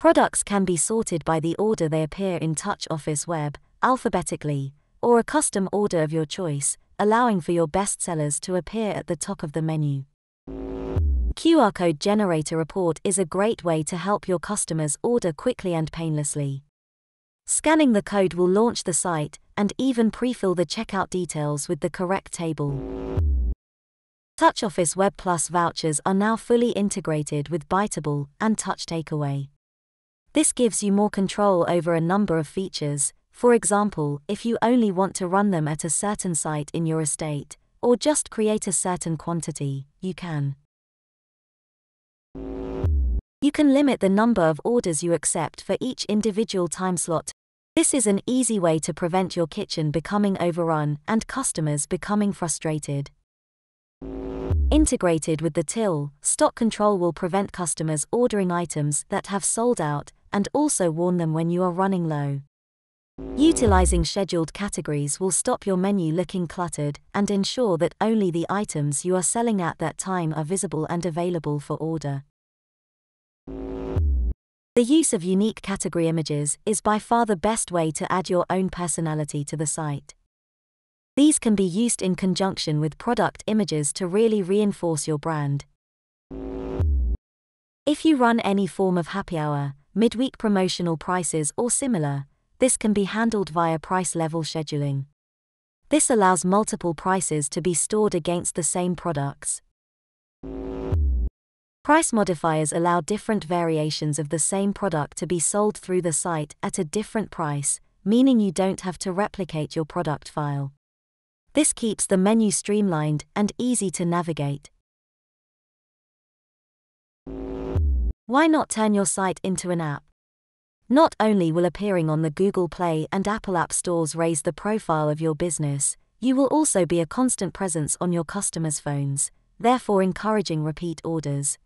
Products can be sorted by the order they appear in TouchOffice Web, alphabetically, or a custom order of your choice, allowing for your bestsellers to appear at the top of the menu. QR Code Generator Report is a great way to help your customers order quickly and painlessly. Scanning the code will launch the site and even pre-fill the checkout details with the correct table. TouchOffice Web Plus vouchers are now fully integrated with ByTable and Touch Takeaway. This gives you more control over a number of features, for example, if you only want to run them at a certain site in your estate, or just create a certain quantity, you can. You can limit the number of orders you accept for each individual time slot. This is an easy way to prevent your kitchen becoming overrun and customers becoming frustrated. Integrated with the till, stock control will prevent customers ordering items that have sold out and also warn them when you are running low. Utilizing scheduled categories will stop your menu looking cluttered and ensure that only the items you are selling at that time are visible and available for order. The use of unique category images is by far the best way to add your own personality to the site. These can be used in conjunction with product images to really reinforce your brand. If you run any form of happy hour, midweek promotional prices, or similar, this can be handled via price level scheduling. This allows multiple prices to be stored against the same products. Price modifiers allow different variations of the same product to be sold through the site at a different price, meaning you don't have to replicate your product file. This keeps the menu streamlined and easy to navigate. Why not turn your site into an app? Not only will appearing on the Google Play and Apple App Stores raise the profile of your business, you will also be a constant presence on your customers' phones, therefore encouraging repeat orders.